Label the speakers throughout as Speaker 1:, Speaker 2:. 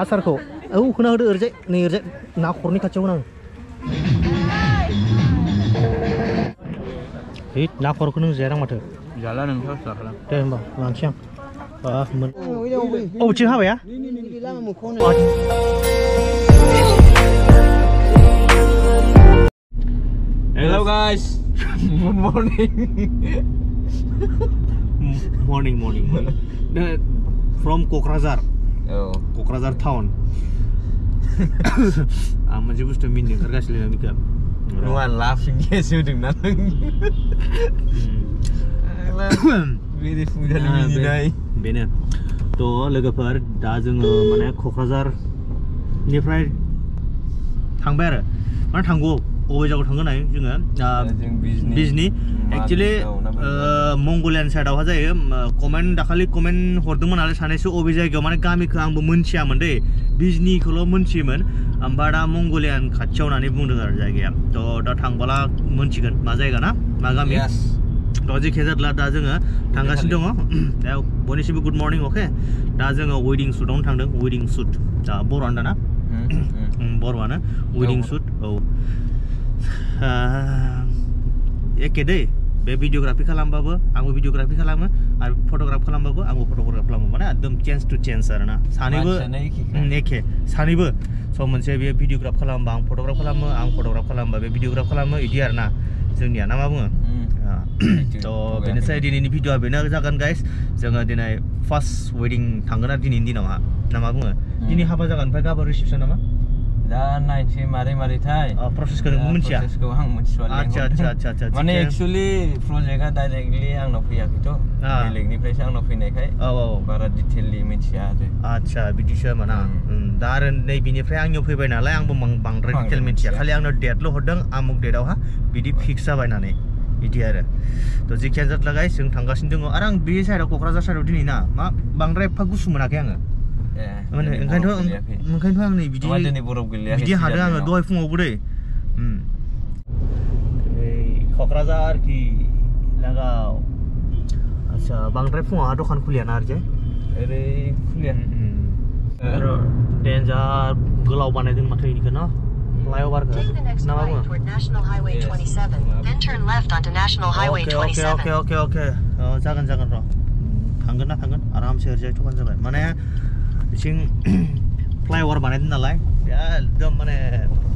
Speaker 1: आसारखौ औ होना होदो ओरैजाय नै ओरैजाय ना खरनि खाथियाव होनां है ना खरखौ नों जायादां माथो
Speaker 2: जाला नोंथां जाखाला
Speaker 1: दे होमबा लांसै आं बा मोन अबेथिं हाबाया
Speaker 2: Hello guys. Good morning.
Speaker 1: Morning morning from Kokrajhar
Speaker 2: Oh.
Speaker 1: Kokrajhar town आं मोनसे बुस्थु मिनिनो ओंखारगासिनो दं बेखौ
Speaker 2: Nua laughing yes udeng nang. Very food
Speaker 1: Ah,
Speaker 2: mini
Speaker 1: be-
Speaker 2: dai.
Speaker 1: बेनो थ' लोगोफोर दा जोङो माने क'क्राझारनिफ्राय थांबाय आरो माने थांगौ अबे जायगायाव थांगोन नाय जोङो दा
Speaker 2: जों बिजनि
Speaker 1: बिजनि एक्सुलि
Speaker 2: औ, ना मा-
Speaker 1: मंगलियान साइडआवहा जायो कमेन्ट दाखालि कमेन्ट हरदोंमोन नालाय सानैसो अबे जायगायाव माने गामिखौ आंबो मोनथियामोन दै बिजनिखौल' मोनथियोमोन ओमफ्राय दा मंगलियान खाथियाव होननानै बुंदों आरो जायगाया थ' दा थांबोला मोनथिगोन मा जायगा ना मा गामि
Speaker 2: Yes.
Speaker 1: थ' जेखि जादोला दा जोङो थांगासिनो दङ दा बयनिसिमबो गुड मर्निं अके दा जोङो वेडिं शुटआवनो थांदों वेडिं शुट दा बर'आनो दाना
Speaker 2: Hmm, hmm.
Speaker 1: उम, बर'आनो वेडिं
Speaker 2: औ।
Speaker 1: शुट औ आ, एखे दै बे भिडिअग्राफि खालामबाबो आंबो भिडिअग्राफि खालामो आरो फट'ग्राफ खालामबाबो आंबो फट'ग्राफ खालामो माने एकदम चेन्ज टु चेन्ज आरो ना सानैबो
Speaker 2: मानसियानो एखेखा।
Speaker 1: उम, एखे सानैबो स' मोनसे बे भिडिअग्राफ खालामबा आं फट'ग्राफ खालामो आं फट'ग्राफ खालामबा बे भिडिअग्राफ खालामो इदि आरो ना जोंनिया ना मा बुङो
Speaker 2: Hmm.
Speaker 1: थ' बेनोसै दिनैनि भिडिअआ बेनो जागोन गाइस जोङो दिनै फार्स्ट वेडिं थांगोन आरो दिनैनि दिनावहा ना मा बुङो दिनै हाबा जागोन ओमफ्राय गाबोन रिसेपसन नामा
Speaker 2: दा नायनोसै मारै मारै थाय
Speaker 1: अ, प्रसेसखौ नोंबो मिथिया?
Speaker 2: प्रसेसखौ आं मिथिया
Speaker 1: आदसा, आदसा, आदसा, आदसा,
Speaker 2: माने एक्सुअलि प्रजेक्टआ डाइरेक्टलि आंनाव फैयाखैथ' बेलेगनिफ्रायसो आंनाव फैनायखाय
Speaker 1: औ औ
Speaker 2: बारा डिटेललि मिथिया आरो
Speaker 1: आदसा बिदिसो माना
Speaker 2: उम.
Speaker 1: उम, दा आरो नै बिनिफ्राय आंनियाव फैबाय नालाय आंबो बांद्राय
Speaker 2: बांद्राय
Speaker 1: डिटेल मिथिया। खालि आंनो डेटल' हरदों आमुक डेटआवहा बिदि फिक्स जाबाय होननानै बिदि आरो थ' जेखियानो जातला गाइस जों थांगासिनो दङ आरो आं बे साइडआव क'क्राझार साइडआव दिनै ना मा बांद्राय एफा गुसु मोनाखै आङो माने ओंखायनोथ'। ओंखायनोथ' आं नै बिदि
Speaker 2: दिनै बरफ गोलैयाखै
Speaker 1: बिदि हादों आङो दहाय फुङावबो दै क'क्राझार कि लागाव आदसा बांद्राय फुङावहा दखान खुलियाना आरजे
Speaker 2: ओरै खुलिया
Speaker 1: डेन्जार गोलाव बानायदों माथो इनिखौ न फ्लाइअभारखौ ना मा बुङो
Speaker 3: toward National Highway
Speaker 2: Yes.
Speaker 3: 27, then turn left onto National Highway
Speaker 1: अके अके अके अके अके जागोन जागोन र' थांगोन ना थांगोन आरामसे ओरैजाय थ'बानो जाबाय माने बिथिं फ्लाइअभार बानायदों नालाय एकदम माने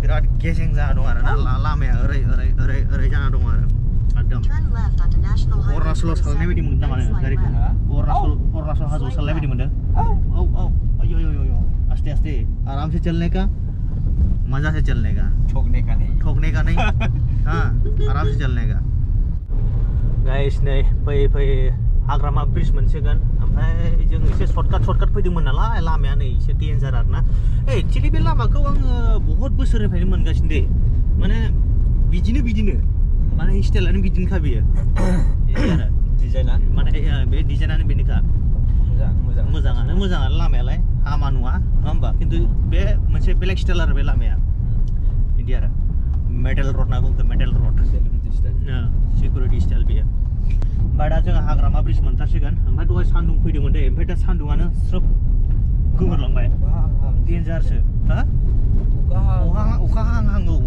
Speaker 1: बिराद गेजें जाना दं आरो ना लामाया ओरै ओरै ओरै ओरै जाना दं आरो एकदम
Speaker 3: Turn left onto National Highway
Speaker 1: अरुणाचलाव सालायनाय बायदि
Speaker 3: 27,
Speaker 1: मोनदों नामा
Speaker 3: then
Speaker 1: नोङो
Speaker 3: slide
Speaker 1: गारिखौ
Speaker 3: left.
Speaker 1: अरुणाचल अरुणाचल हाजोआव सालायनाय बायदि मोनदों औ औ अयो अयो आस्ते आस्ते चलने का मज़ा से चलने का
Speaker 2: ठोकने का नहीं
Speaker 1: ठोकने का नहीं हाँ आराम से चलने का गाइस नै फैयै फैयै हाग्रामा ब्रिज मोनसिगोन ओमफ्राय जों एसे सर्टकाट सर्टकाट फैदोंमोन नालाय लामाया नै एसे डेन्जार आरो ना ए एक्सुवेलि बे लामाखौ आङो बहुद बोसोरनिफ्रायनो मोनगासिनो दे माने बिदिनो बिदिनो माने स्टाइलानो बिदिनोखा बेयो
Speaker 2: डिजाइना
Speaker 1: माने बे डिजाइनानो बेनोखा
Speaker 2: मोजां मोजां
Speaker 1: मोजाङानो मोजाङानो लामायालाय हामा नङा नङा होमबा खिन्थु बे मोनसे बेलेग स्टाइल आरो बे लामाया बिदि आरो मेटेल रड होनना बुङो मेटेल रड सिकिउरिटि स्टाइल बेयो ओमफ्राय दा जोङो हाग्रामा ब्रिज मोनथारसिगोन ओमफ्राय दहाय सान्दुं फैदोंमोन दे ओमफ्राय दा सान्दुङानो स्रोब गोमोरलांबाय डेन्जारसो हा अखा अखा हां हां औ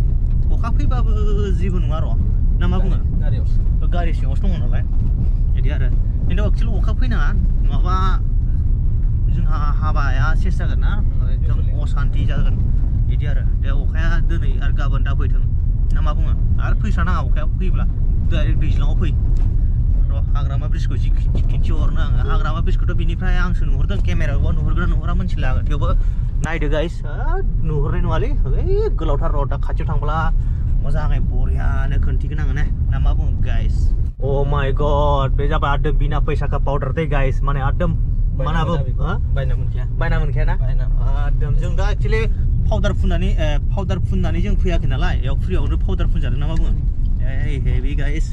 Speaker 1: अखा फैबाबो जेबो नङा र' ना मा बुङो
Speaker 2: गारियाव
Speaker 1: गारि सिङावसो दङ नालाय बिदि आरो खिन्थु एक्सुवेलि अखा फैनाङा नङाबा जोंहा हाबाया सेस जागोन ना एकदम असान्ति जागोन बिदि आरो दे अखाया दिनै आरो गाबोन दा फैथों ना मा बुङो आरो फैसा नाङा अखाया फैब्ला डाइरेक्ट दैज्लाङाव फै र' हाग्रामा ब्रिजखौ जि खिन्थिहरनो आङो। हाग्रामा ब्रिजखौथ' बिनिफ्राय आंसो नुहुरदों केमेरायावबा नुहुरगोन नुहुरा मोनथिला। आङो थेवबो नायदो गाइस। नुहुरनाय नङालै। ओइ गोलावथार र' दा। खाथियाव थांब्ला मोजाङै बरियानो खोन्थिगोन आङो ने? ना मा बुङो गाइस? अ माय गड बे जाबाय एकदम बिना फैसा का पाउडार दे गाइस। माने एकदम मानाबो हा?
Speaker 2: बायना मोनखाया।
Speaker 1: बायना मोनखाया ना? एकदम जों दा एक्सुवेलि पाउडार फुननानै पाउडार फुननानै जों फैयाखै नालाय। बेयाव फ्रियावनो पाउडार फुनजादों। ना मा बुङो? ए हेभि गाइस।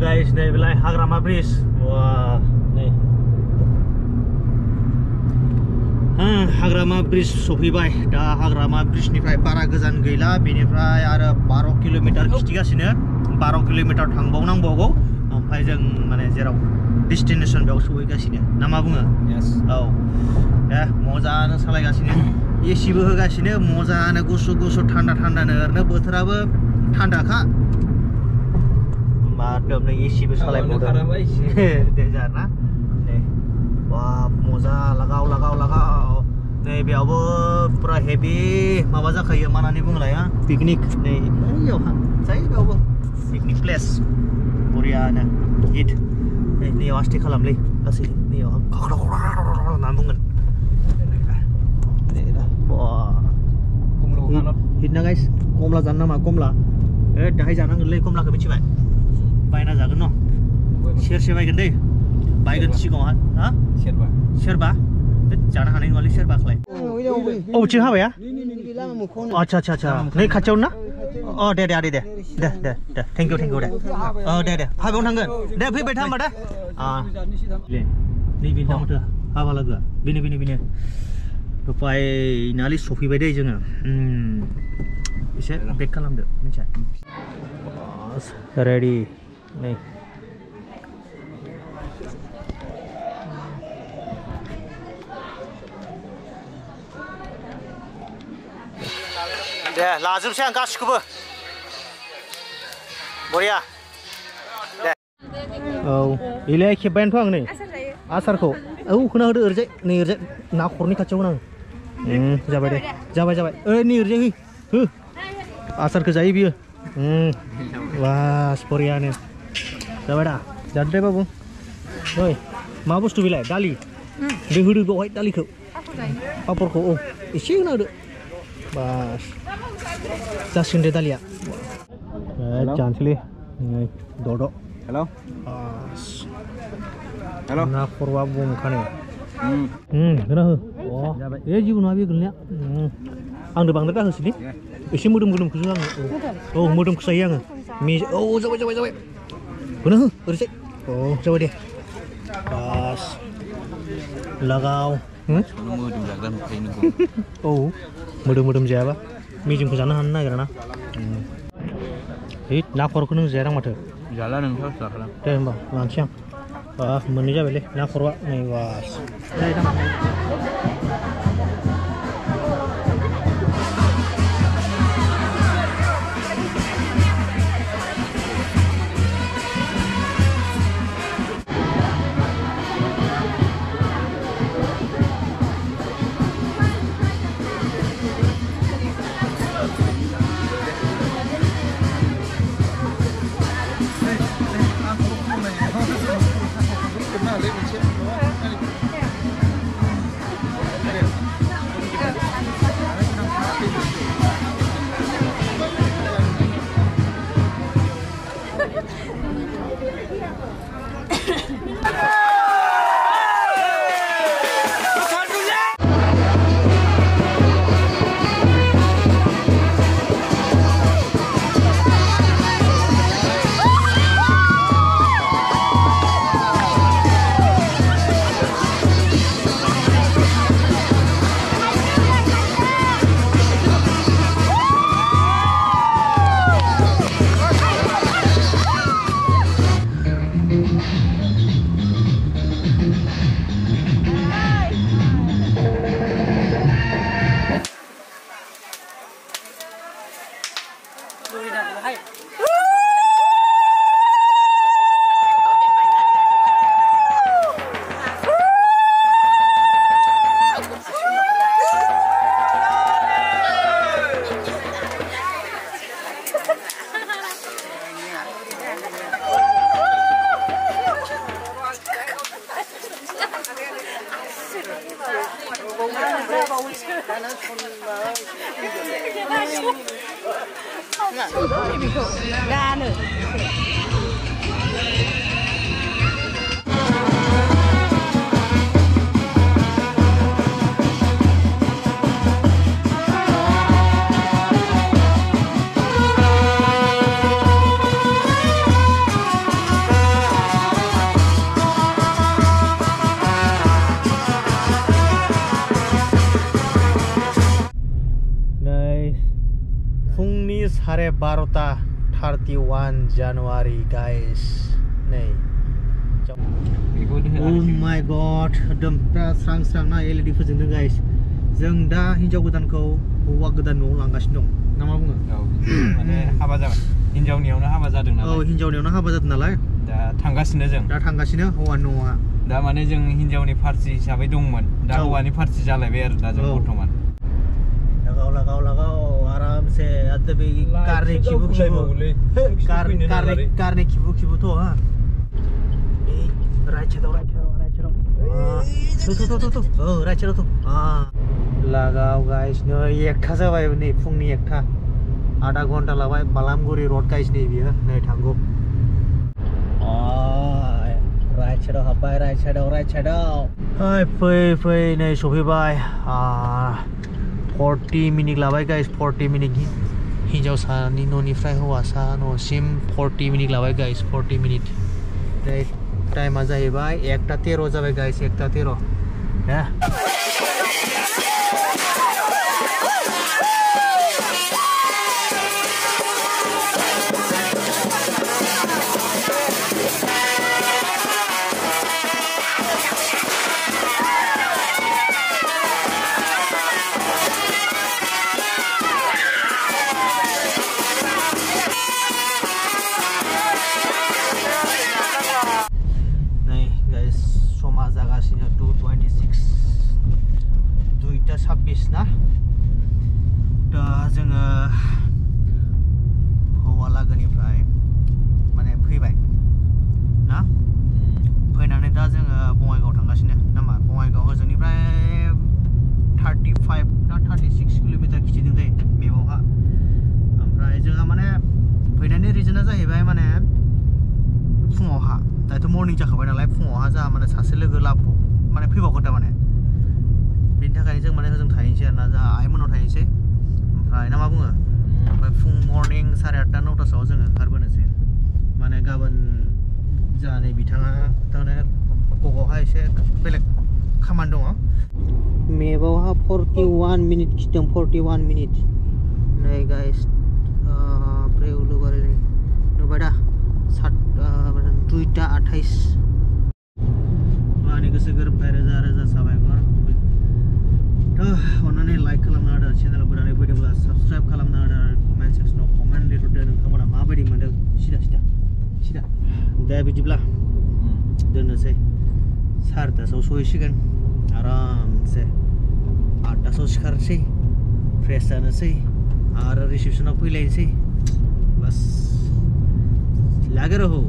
Speaker 1: गाइस नै बेलाय हाग्रामा ब्रिज वा नै Hmm, हाग्रामा ब्रिज सफैबाय दा हाग्रामा ब्रिजनिफ्राय बारा गोजान गैला बेनिफ्राय आरो बार' किल'मिटार खिथिगासिनो बार' किल'मिटार थांबावनांबावगौ ओमफ्राय जों माने जेराव डेस्टिनेसन बेयाव सहैगासिनो ना मा बुङो
Speaker 2: Yes.
Speaker 1: औ दे मोजांनो सालायगासिनो एसिबो होगासिनो मोजांनो गुसु गुसु थान्दा थान्दानो ओरैनो बोथोराबो थान्दाखा होमबा दोमनो एसिबो सालायबावदों डेन्जार ना नै बा मज़ा लागाव लागाव लागाव नै बेयावबो पुरा हेभि माबा जाखायो मा होननानै बुङोलाय पिकनिक नै बैयावहा जायो बेयावबो पिकनिक प्लेस बरियानो हिट नै नैयाव आस्टे खालामलै गासै नैयावहा खख्रा खख्रा खख्रा होनना बुंगोन नै दा बा
Speaker 2: Kumlo kanot.
Speaker 1: हिट ना गाइस कमला जानो नामा कमला ए दाहाय जानांगोनलै कमलाखौ मिथिबाय बायना जागोन न' सेरसे बायगोन दै बायगोन सिगाङावहा हा
Speaker 2: Serba.
Speaker 1: सेरबा बे जानो हानाय नङालै सेरबाखौलाय अबेथिं हाबाया आच्छा आच्छा आच्छा नै खाथियावनो ना अ दे दे आदै दे दे दे दे थेंक इउ थेंक इउ दे अ दे दे हाबायावनो थांगोन दे फैबाय था होमबा दे नैबे दा माथो हाबा लोगोआ बेनो बेनो बेनो फाइनालि सफैबाय दै जोङो उम, एसे बेक खालामदो मिथिया रेडि नै दे लाजोबसै आं गासिखौबो बरिया दे औ इलाय खेब्बायानोथ' आं नै आसारखौ औ होना होदो ओरैजाय नै ओरैजाय ना खरनि खाथियाव होनां उम, जाबाय दे जाबाय जाबाय ओइ नै ओरैजाय है हो आसारखौ जायो बियो बास बरियानो जाबाय दा जादो दे बाबु नै मा बुस्थु बेलाय दालि दै होदो बेवहाय दालिखौ पापरखौ औ एसे होना होदो बास Tas
Speaker 2: Redalia.
Speaker 1: Eh, Chancellor. Dodo.
Speaker 2: Hello. Hello.
Speaker 1: Halo. Halo. bung kane. Hmm. Hmm. Oh. Ya, eh jibu nabi gelnya. Hmm. Ang de bang sini. Isi mudum mudum kusang. Oh. oh, mudum kusayang. Oh, coba coba coba. Kena hu. Oh, coba
Speaker 2: dia. Pas. Lagau. Hmm?
Speaker 1: Mudum mudum. Oh. Siapa? मेजेमखौ जानो हानो नागिरा ना है ना खर'खौ नों जायादां माथो
Speaker 2: Jalan nunggu jalan.
Speaker 1: दे होमबा लानोसै आं बा मोननै जाबायलै ना खर'आ नै बास 아, 나는 돈만 干了。थार्टि वान जानुवारि गाइस नै
Speaker 2: बेखौ
Speaker 1: Oh my god एकदम दा स्रां स्रां ना एलइडि फोजोंनो गाइस जों दा हिन्जाव गोदानखौ हौवा गोदान न'आव लांगासिनो दं ना मा बुङो
Speaker 2: औ माने हाबा जाबाय हिनजावनियावनो हाबा जादों
Speaker 1: औ
Speaker 2: नालाय
Speaker 1: हिन्जावनियावनो हाबा जादों नालाय
Speaker 2: दा थांगासिनो जों
Speaker 1: दा थांगासिनो हौवानि न'आ
Speaker 2: दा माने जों हिनजावनि पार्टि हिसाबै दंमोन दा
Speaker 1: औ।
Speaker 2: हौवानि पार्टि जालायबाय आरो दा जों
Speaker 1: औ।
Speaker 2: बर्थमान
Speaker 1: लगाव लगाव लगाव आरामसे आरो बे कारनि खिबु खिबु। कार कारनि कारनि खिबु खिबुथ' हा। ए राइट साइडआव राइट साइडआव राइट साइडआव थु थु थु थु औ राइट साइडआव थु लागाव गाइस नै एकथा जाबाय नै फुंनि एकथा आधा घंटा लाबाय बालामगुरि रोड गाइस नै बियो नै थांगौ राइट साइडआव हाब्बाय राइट साइडआव राइट साइडआव ओइ फै फै नै सफैबाय फर्टि मिनिट लाबाय गाइस, फर्टि मिनिट हिन्जावसानि न'निफ्राय हौवासा न'सिम फर्टि मिनिट लाबाय गाइस, फर्टि मिनिट। नै टाइमा जाहैबाय एकथा तेर' जाबाय गाइस एकथा तेर' दे थांगासिनो नामा बङाइगाव ओजोंनिफ्राय थार्टि फाइभ ना थार्टि सिक्स किल'मिटार खिथिदों दै मेपावहा ओमफ्राय जोंहा माने फैनायनि रिजोना जाहैबाय माने फुङावहा दाथ' मर्निं जाखाबाय नालाय फुङावहा जोंहा माने सासे लोगो लाब माने फैबावगोन थारमाने बेनि थाखायनो जों माने होजों थाहैनोसै आरोना जोंहा आइमोनाव थाहैनोसै। ओमफ्राय ना मा बुङो? ओमफ्राय फुं मर्निं साराय आठथा नौथासोआव जोङो ओंखारबोनोसै। माने गाबोन जोंहा नै बिथाङा गगआवहा एसे बेलेग खामानि दङ मेपावहा फर्टि वान मिनिट खिथदों फर्टि वान मिनिट नै गाइस ओमफ्राय उलुबारि नुबाय दा सात दुइथा आठाइस आंनि गोसो गोरोबनाय रोजा रोजा साबायखर अन्नानै लाइक खालामना होदो चेनेलाव गोदानै फैदोंब्ला साबसक्राइब खालामना होदो आरो कमेन्ट सेक्सनाव कमेन्ट लिरहरदो नोंथांमोना माबायदि मोनदों सिदा सिदा सिदा दे बिदिब्ला दोननोसै सारिथासोआव सहैसिगोन आरामसे आठथासोआव सिखारनोसै फ्रेस जानोसै आरो रिसेपसनाव फैलायनोसै बास लागे रहो